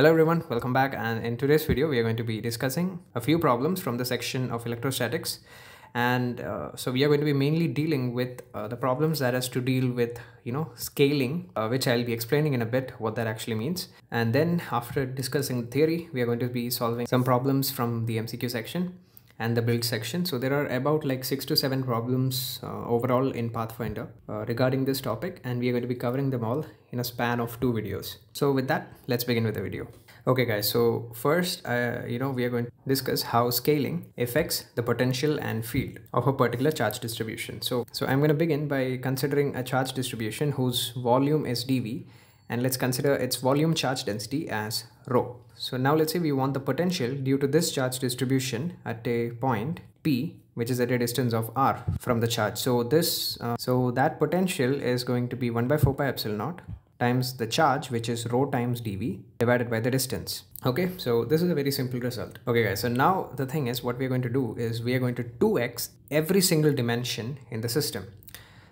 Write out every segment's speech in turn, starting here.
Hello everyone, welcome back. And in today's video we are going to be discussing a few problems from the section of electrostatics. And uh, so we are going to be mainly dealing with uh, the problems that has to deal with you know scaling uh, which I'll be explaining in a bit what that actually means. And then after discussing theory we are going to be solving some problems from the MCQ section and the build section. So there are about like six to seven problems uh, overall in Pathfinder uh, regarding this topic and we are going to be covering them all in a span of two videos. So with that, let's begin with the video. Okay guys, so first, uh, you know, we are going to discuss how scaling affects the potential and field of a particular charge distribution. So, so I'm going to begin by considering a charge distribution whose volume is dV and let's consider its volume charge density as rho. So now let's say we want the potential due to this charge distribution at a point P which is at a distance of r from the charge. So this, uh, so that potential is going to be 1 by 4 pi epsilon naught times the charge which is rho times dv divided by the distance. Okay, so this is a very simple result. Okay guys, so now the thing is what we're going to do is we are going to 2x every single dimension in the system.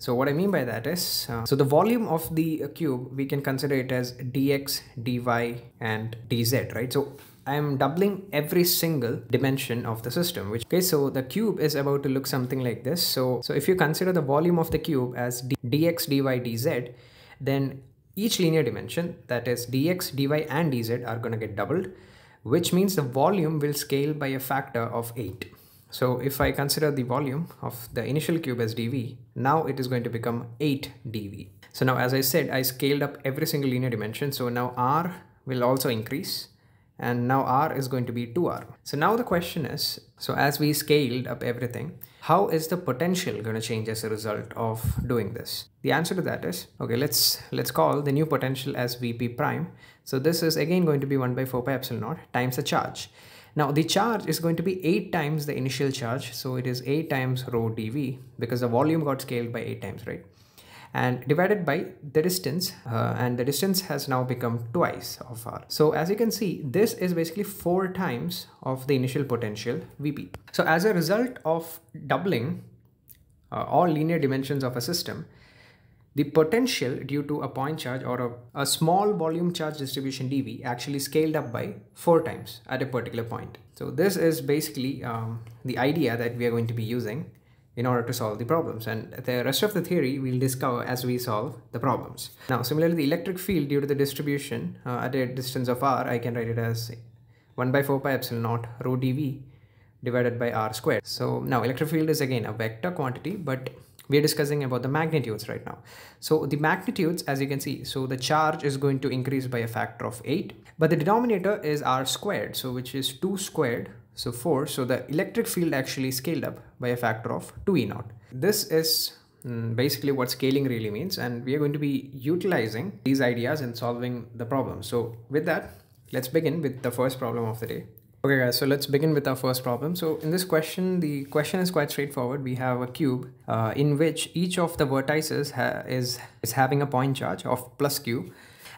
So what I mean by that is, uh, so the volume of the cube, we can consider it as dx, dy and dz, right? So I am doubling every single dimension of the system, which, okay, so the cube is about to look something like this. So, so if you consider the volume of the cube as d dx, dy, dz, then each linear dimension, that is dx, dy and dz are going to get doubled, which means the volume will scale by a factor of 8. So if I consider the volume of the initial cube as dV, now it is going to become 8 dV. So now as I said, I scaled up every single linear dimension. So now R will also increase and now R is going to be 2R. So now the question is, so as we scaled up everything, how is the potential going to change as a result of doing this? The answer to that is, okay, let's let's call the new potential as Vp prime. So this is again going to be 1 by 4 pi epsilon naught times the charge. Now the charge is going to be 8 times the initial charge. So it is 8 times rho dV because the volume got scaled by 8 times, right? And divided by the distance uh, and the distance has now become twice of r. So as you can see, this is basically 4 times of the initial potential Vp. So as a result of doubling uh, all linear dimensions of a system, the potential due to a point charge or a, a, small volume charge distribution dV actually scaled up by four times at a particular point. So this is basically um, the idea that we are going to be using in order to solve the problems and the rest of the theory we'll discover as we solve the problems. Now similarly the electric field due to the distribution uh, at a distance of r I can write it as 1 by 4 pi epsilon naught rho dV divided by r squared. So now electric field is again a vector quantity but we are discussing about the magnitudes right now. So the magnitudes, as you can see, so the charge is going to increase by a factor of 8, but the denominator is r squared, so which is 2 squared, so 4. So the electric field actually scaled up by a factor of 2 e naught. This is mm, basically what scaling really means and we are going to be utilizing these ideas in solving the problem. So with that, let's begin with the first problem of the day. Okay guys, so let's begin with our first problem. So in this question, the question is quite straightforward. We have a cube uh, in which each of the vertices is, is having a point charge of plus q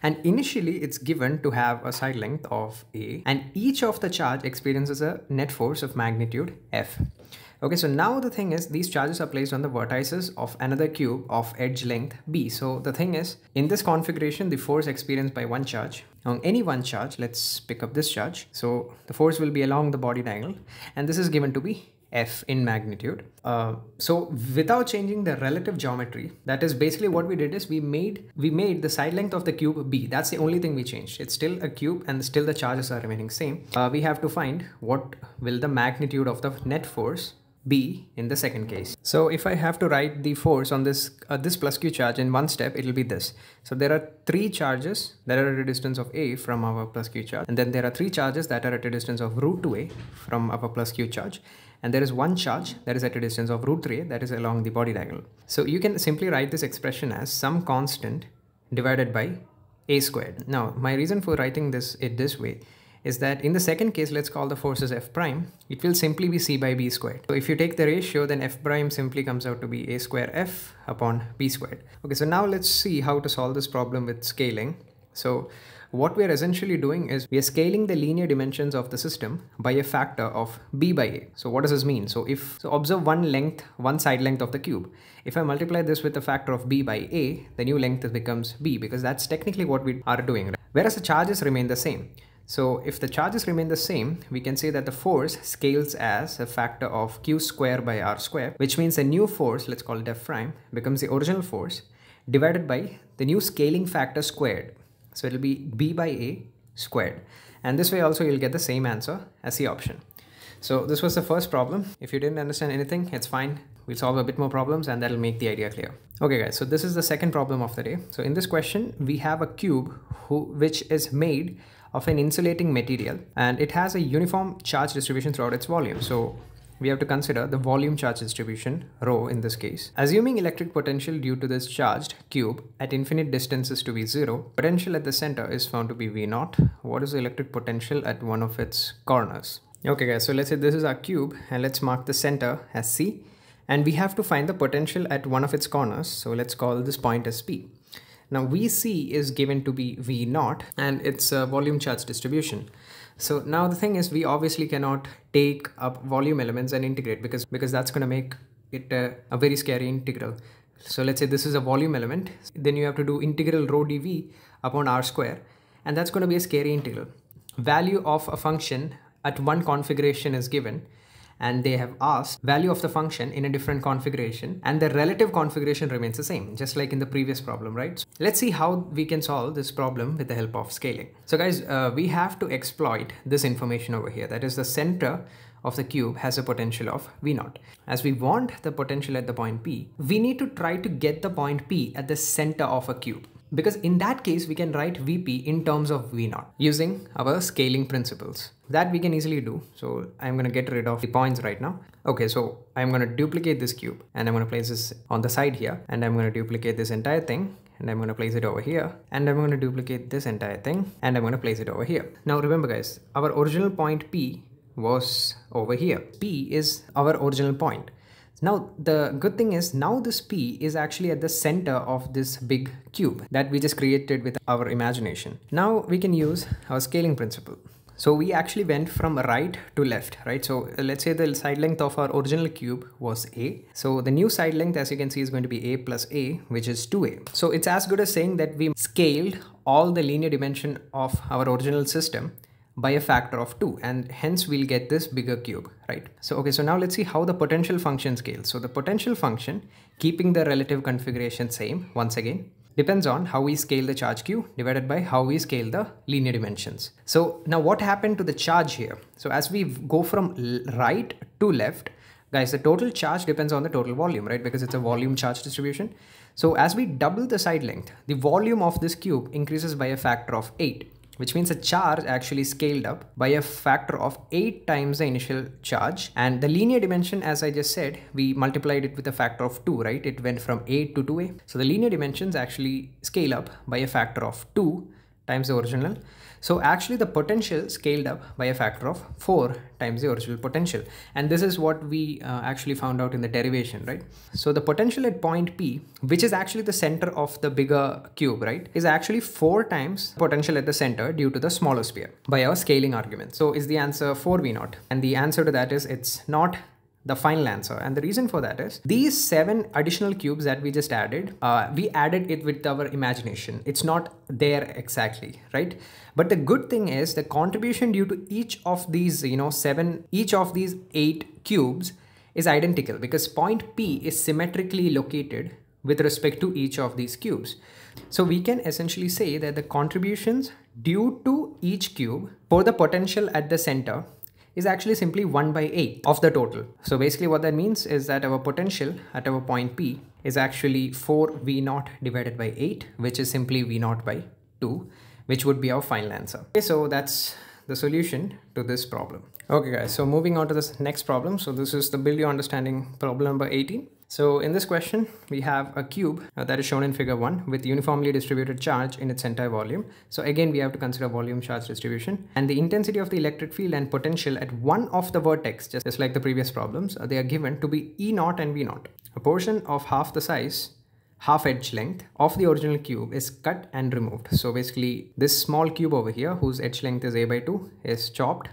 and initially it's given to have a side length of a and each of the charge experiences a net force of magnitude f. Okay, so now the thing is these charges are placed on the vertices of another cube of edge length b. So the thing is in this configuration, the force experienced by one charge on any one charge, let's pick up this charge. So the force will be along the body diagonal and this is given to be f in magnitude. Uh, so without changing the relative geometry, that is basically what we did is we made we made the side length of the cube b. That's the only thing we changed. It's still a cube and still the charges are remaining same. Uh, we have to find what will the magnitude of the net force B in the second case. So if I have to write the force on this uh, this plus q charge in one step, it will be this. So there are three charges that are at a distance of a from our plus q charge. And then there are three charges that are at a distance of root 2a from our plus q charge. And there is one charge that is at a distance of root 3a that is along the body diagonal. So you can simply write this expression as some constant divided by a squared. Now my reason for writing this it this way is that in the second case, let's call the forces f prime, it will simply be c by b squared. So if you take the ratio, then f prime simply comes out to be a square f upon b squared. Okay, so now let's see how to solve this problem with scaling. So what we are essentially doing is we are scaling the linear dimensions of the system by a factor of b by a. So what does this mean? So if, so observe one length, one side length of the cube. If I multiply this with a factor of b by a, the new length becomes b because that's technically what we are doing. Right? Whereas the charges remain the same. So if the charges remain the same, we can say that the force scales as a factor of q square by r square, which means a new force, let's call it f prime, becomes the original force divided by the new scaling factor squared. So it'll be b by a squared. And this way also you'll get the same answer as the option. So this was the first problem. If you didn't understand anything, it's fine. We'll solve a bit more problems and that'll make the idea clear. Okay guys, so this is the second problem of the day. So in this question, we have a cube who, which is made of an insulating material and it has a uniform charge distribution throughout its volume. So we have to consider the volume charge distribution, rho in this case. Assuming electric potential due to this charged cube at infinite distances to be zero, potential at the center is found to be V naught. What is the electric potential at one of its corners? Okay guys, so let's say this is our cube and let's mark the center as C and we have to find the potential at one of its corners. So let's call this point as P. Now VC is given to be V naught and it's a volume charge distribution. So now the thing is we obviously cannot take up volume elements and integrate because, because that's going to make it a, a very scary integral. So let's say this is a volume element, then you have to do integral rho dv upon r square and that's going to be a scary integral. Value of a function at one configuration is given and they have asked value of the function in a different configuration and the relative configuration remains the same, just like in the previous problem, right? So let's see how we can solve this problem with the help of scaling. So guys, uh, we have to exploit this information over here. That is the center of the cube has a potential of V naught. As we want the potential at the point P, we need to try to get the point P at the center of a cube because in that case we can write VP in terms of V naught using our scaling principles. That we can easily do. So I'm going to get rid of the points right now. Okay, so I'm going to duplicate this cube and I'm going to place this on the side here and I'm going to duplicate this entire thing and I'm going to place it over here and I'm going to duplicate this entire thing and I'm going to place it over here. Now remember guys, our original point P was over here. P is our original point. Now, the good thing is now this P is actually at the center of this big cube that we just created with our imagination. Now we can use our scaling principle. So we actually went from right to left, right? So let's say the side length of our original cube was A. So the new side length, as you can see, is going to be A plus A, which is 2A. So it's as good as saying that we scaled all the linear dimension of our original system by a factor of 2 and hence we'll get this bigger cube, right? So okay, so now let's see how the potential function scales. So the potential function, keeping the relative configuration same once again, depends on how we scale the charge q divided by how we scale the linear dimensions. So now what happened to the charge here? So as we go from right to left, guys, the total charge depends on the total volume, right? Because it's a volume charge distribution. So as we double the side length, the volume of this cube increases by a factor of 8 which means the charge actually scaled up by a factor of 8 times the initial charge. And the linear dimension as I just said we multiplied it with a factor of 2 right? It went from 8 to 2a so the linear dimensions actually scale up by a factor of 2 times the original so actually the potential scaled up by a factor of 4 times the original potential. And this is what we uh, actually found out in the derivation, right? So the potential at point P, which is actually the center of the bigger cube, right, is actually 4 times potential at the center due to the smaller sphere by our scaling argument. So is the answer 4V naught? And the answer to that is it's not the final answer. And the reason for that is these seven additional cubes that we just added, uh, we added it with our imagination. It's not there exactly, right? But the good thing is the contribution due to each of these, you know, seven, each of these eight cubes is identical because point P is symmetrically located with respect to each of these cubes. So we can essentially say that the contributions due to each cube for the potential at the center is actually simply 1 by 8 of the total. So basically what that means is that our potential at our point P is actually 4 V naught divided by 8, which is simply V naught by 2, which would be our final answer. Okay, so that's the solution to this problem. Okay guys, so moving on to this next problem. So this is the build your understanding problem number 18. So in this question, we have a cube uh, that is shown in figure 1 with uniformly distributed charge in its entire volume. So again, we have to consider volume charge distribution and the intensity of the electric field and potential at one of the vertex, just, just like the previous problems, uh, they are given to be E naught and V naught. A portion of half the size half edge length of the original cube is cut and removed. So basically this small cube over here whose edge length is a by 2 is chopped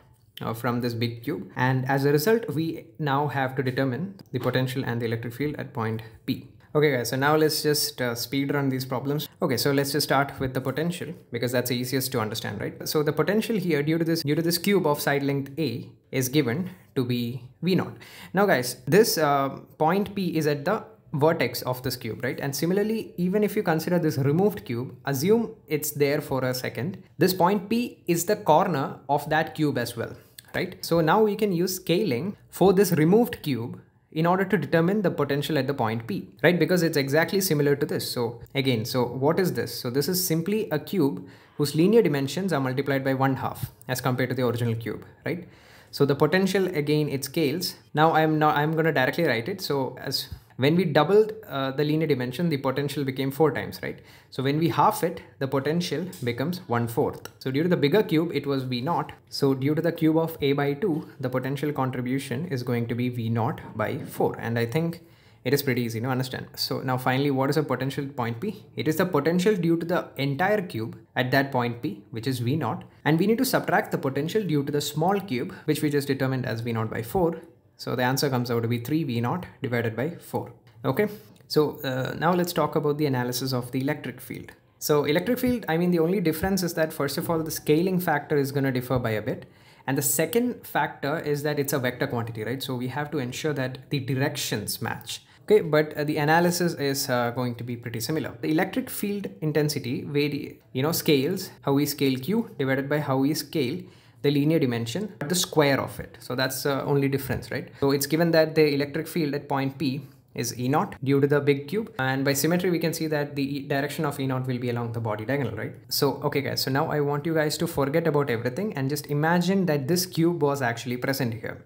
from this big cube. And as a result, we now have to determine the potential and the electric field at point P. Okay guys, so now let's just uh, speed run these problems. Okay, so let's just start with the potential because that's the easiest to understand, right? So the potential here due to this due to this cube of side length A is given to be V naught. Now guys, this uh, point P is at the vertex of this cube, right? And similarly, even if you consider this removed cube, assume it's there for a second. This point P is the corner of that cube as well, right? So now we can use scaling for this removed cube in order to determine the potential at the point P, right? Because it's exactly similar to this. So again, so what is this? So this is simply a cube whose linear dimensions are multiplied by one half as compared to the original cube, right? So the potential again, it scales. Now I'm not, I'm going to directly write it. So as when we doubled uh, the linear dimension, the potential became four times, right? So when we half it, the potential becomes one fourth. So due to the bigger cube, it was V naught. So due to the cube of A by two, the potential contribution is going to be V naught by four. And I think it is pretty easy to understand. So now finally, what is a potential point P? It is the potential due to the entire cube at that point P, which is V naught. And we need to subtract the potential due to the small cube, which we just determined as V naught by four. So the answer comes out to be 3 V naught divided by 4. Okay. So uh, now let's talk about the analysis of the electric field. So electric field, I mean, the only difference is that first of all, the scaling factor is going to differ by a bit. And the second factor is that it's a vector quantity, right? So we have to ensure that the directions match. Okay, but uh, the analysis is uh, going to be pretty similar. The electric field intensity vary, you know, scales how we scale Q divided by how we scale the linear dimension, the square of it. So that's the only difference, right? So it's given that the electric field at point P is E naught due to the big cube. And by symmetry, we can see that the direction of E naught will be along the body diagonal, right? So, okay guys, so now I want you guys to forget about everything and just imagine that this cube was actually present here.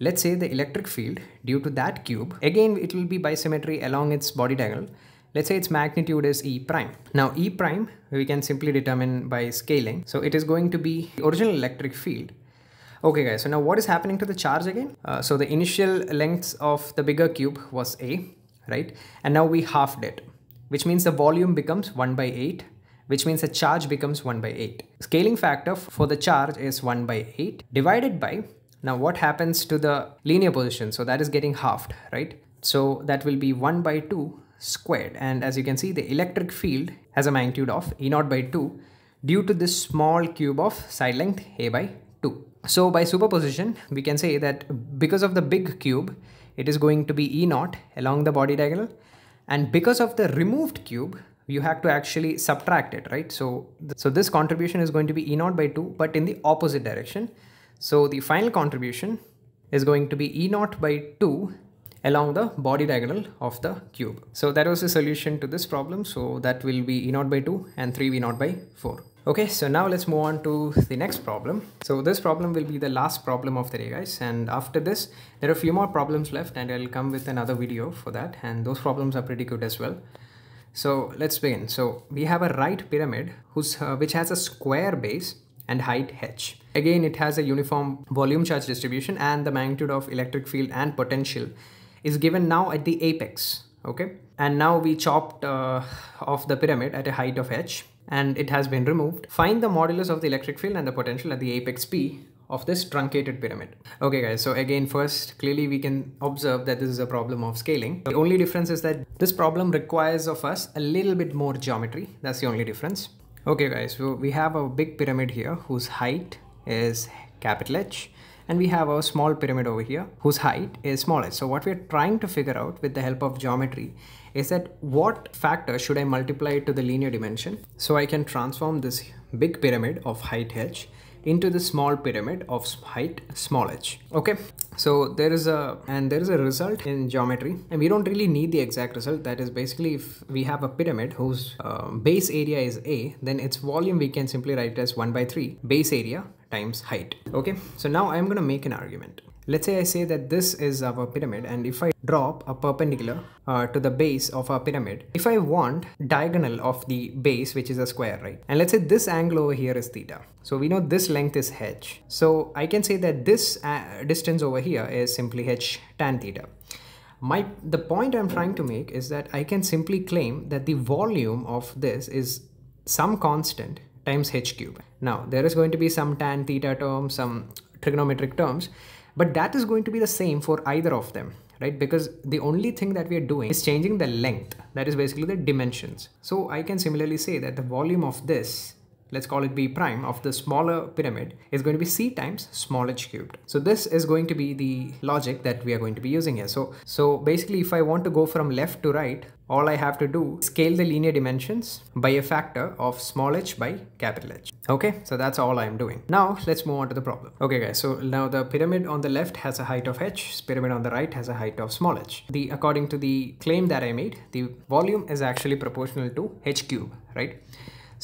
Let's say the electric field due to that cube, again, it will be by symmetry along its body diagonal Let's say its magnitude is E prime. Now E prime we can simply determine by scaling. So it is going to be the original electric field. Okay guys, so now what is happening to the charge again? Uh, so the initial length of the bigger cube was A, right? And now we halved it, which means the volume becomes 1 by 8 which means the charge becomes 1 by 8. Scaling factor for the charge is 1 by 8 divided by, now what happens to the linear position? So that is getting halved, right? So that will be 1 by 2 squared. And as you can see the electric field has a magnitude of E naught by 2 due to this small cube of side length A by 2. So by superposition we can say that because of the big cube it is going to be E naught along the body diagonal. And because of the removed cube you have to actually subtract it right? So so this contribution is going to be E naught by 2 but in the opposite direction. So the final contribution is going to be E naught by 2 along the body diagonal of the cube. So that was the solution to this problem. So that will be E naught by 2 and 3 V naught by 4. Okay, so now let's move on to the next problem. So this problem will be the last problem of the day guys. And after this, there are a few more problems left and I'll come with another video for that. And those problems are pretty good as well. So let's begin. So we have a right pyramid whose, uh, which has a square base and height h. Again, it has a uniform volume charge distribution and the magnitude of electric field and potential is given now at the apex okay and now we chopped uh, off the pyramid at a height of h and it has been removed find the modulus of the electric field and the potential at the apex p of this truncated pyramid. Okay guys, so again first clearly we can observe that this is a problem of scaling. The only difference is that this problem requires of us a little bit more geometry. That's the only difference. Okay guys, so we have a big pyramid here whose height is capital H and we have a small pyramid over here whose height is smallest. So what we're trying to figure out with the help of geometry is that what factor should I multiply to the linear dimension so I can transform this big pyramid of height h into the small pyramid of height small h. Okay? So there is a and there is a result in geometry. And we don't really need the exact result. That is basically if we have a pyramid whose uh, base area is a then its volume we can simply write as 1 by 3 base area times height. Okay, so now I'm to make an argument. Let's say I say that this is our pyramid and if I drop a perpendicular uh, to the base of our pyramid, if I want diagonal of the base, which is a square, right? And let's say this angle over here is theta. So we know this length is h. So I can say that this uh, distance over here is simply h tan theta. My, the point I'm trying to make is that I can simply claim that the volume of this is some constant times h cube. Now there is going to be some tan theta term, some trigonometric terms, but that is going to be the same for either of them. right? Because the only thing that we are doing is changing the length, that is basically the dimensions. So I can similarly say that the volume of this let's call it b prime of the smaller pyramid is going to be c times small h cubed. So this is going to be the logic that we are going to be using here. So, so basically if I want to go from left to right, all I have to do is scale the linear dimensions by a factor of small h by capital H. Okay, so that's all I'm doing. Now let's move on to the problem. Okay guys, so now the pyramid on the left has a height of h, pyramid on the right has a height of small h. The According to the claim that I made, the volume is actually proportional to h cube, right?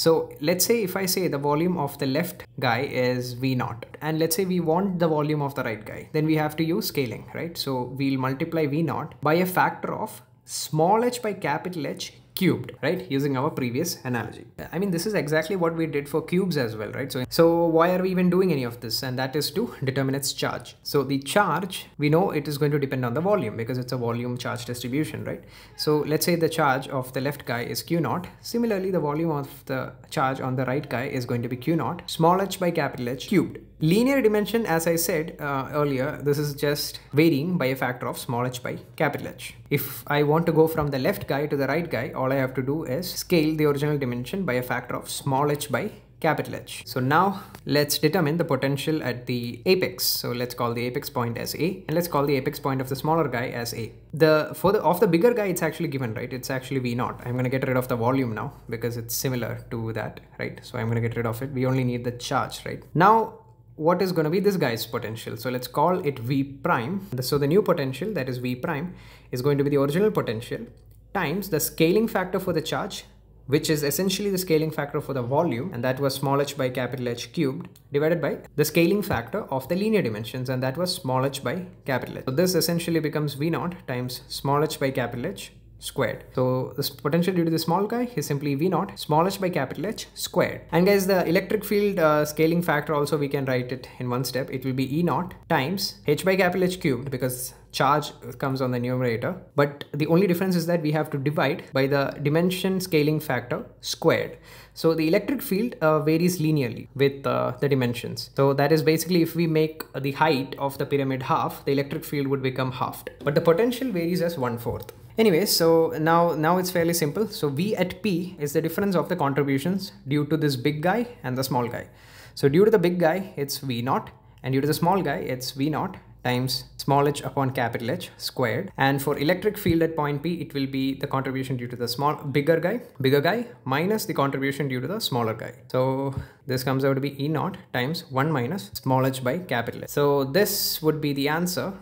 So let's say if I say the volume of the left guy is V naught and let's say we want the volume of the right guy, then we have to use scaling, right? So we'll multiply V naught by a factor of small h by capital H cubed, right? Using our previous analogy. I mean, this is exactly what we did for cubes as well, right? So, so why are we even doing any of this? And that is to determine its charge. So the charge, we know it is going to depend on the volume because it's a volume charge distribution, right? So let's say the charge of the left guy is Q naught. Similarly, the volume of the charge on the right guy is going to be Q naught, small h by capital H cubed. Linear dimension, as I said uh, earlier, this is just varying by a factor of small h by capital H. If I want to go from the left guy to the right guy, all I have to do is scale the original dimension by a factor of small h by capital H. So now let's determine the potential at the apex. So let's call the apex point as A and let's call the apex point of the smaller guy as A. The for the of the bigger guy it's actually given right it's actually V naught. I'm gonna get rid of the volume now because it's similar to that right. So I'm gonna get rid of it. We only need the charge right. Now what is going to be this guy's potential. So let's call it V prime. So the new potential that is V prime is going to be the original potential times the scaling factor for the charge which is essentially the scaling factor for the volume and that was small h by capital H cubed divided by the scaling factor of the linear dimensions and that was small h by capital H. So this essentially becomes V naught times small h by capital H squared. So the potential due to the small guy is simply V naught small h by capital H squared. And guys, the electric field uh, scaling factor also we can write it in one step. It will be E naught times h by capital H cubed because charge comes on the numerator. But the only difference is that we have to divide by the dimension scaling factor squared. So the electric field uh, varies linearly with uh, the dimensions. So that is basically if we make the height of the pyramid half, the electric field would become halved. But the potential varies as one fourth. Anyway, so now, now it's fairly simple. So V at P is the difference of the contributions due to this big guy and the small guy. So due to the big guy, it's V naught and due to the small guy, it's V naught times small h upon capital H squared. And for electric field at point P, it will be the contribution due to the small bigger guy, bigger guy minus the contribution due to the smaller guy. So this comes out to be E naught times 1 minus small h by capital H. So this would be the answer.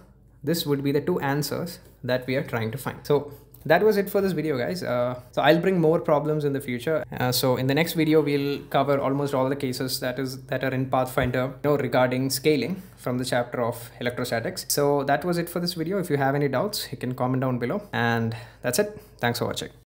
This would be the two answers that we are trying to find. So that was it for this video guys. Uh, so i'll bring more problems in the future. Uh, so in the next video we'll cover almost all the cases that is that are in pathfinder you know regarding scaling from the chapter of electrostatics. So that was it for this video. If you have any doubts you can comment down below. And that's it. Thanks for watching